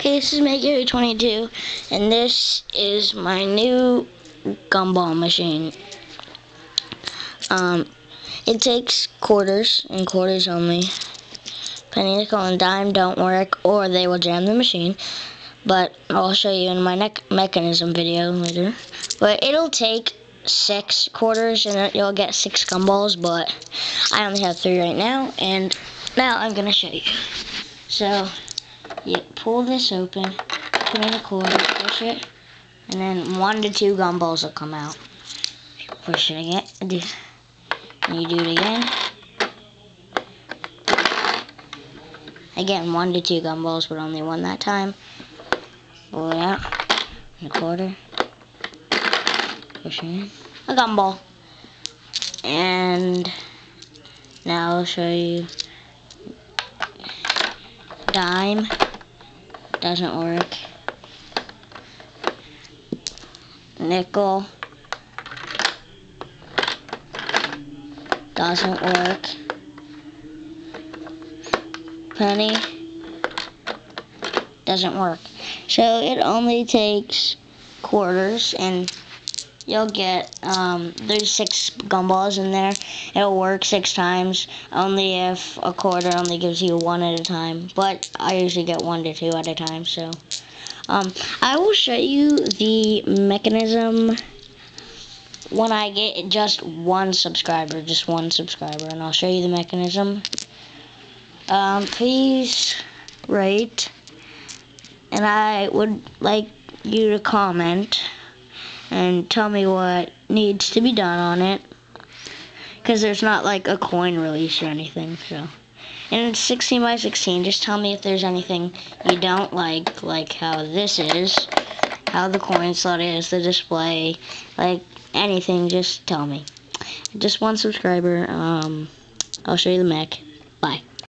Okay, this is Make 22, and this is my new gumball machine. Um, it takes quarters and quarters only. Penny, nickel, and dime don't work, or they will jam the machine. But I'll show you in my next mechanism video later. But it'll take six quarters, and you'll get six gumballs. But I only have three right now, and now I'm gonna show you. So you pull this open, put in a quarter, push it, and then one to two gumballs will come out. Push it again, and you do it again. Again, one to two gumballs, but only one that time. Pull it out, in a quarter, push it in, a gumball. And now I'll show you dime doesn't work. Nickel doesn't work. Penny doesn't work. So it only takes quarters and you'll get, um, there's six gumballs in there. It'll work six times, only if a quarter only gives you one at a time. But I usually get one to two at a time, so. Um, I will show you the mechanism when I get just one subscriber, just one subscriber, and I'll show you the mechanism. Um, please rate, and I would like you to comment and tell me what needs to be done on it. Because there's not like a coin release or anything, so. And it's 16 by 16. Just tell me if there's anything you don't like, like how this is, how the coin slot is, the display, like anything, just tell me. Just one subscriber. Um, I'll show you the mech. Bye.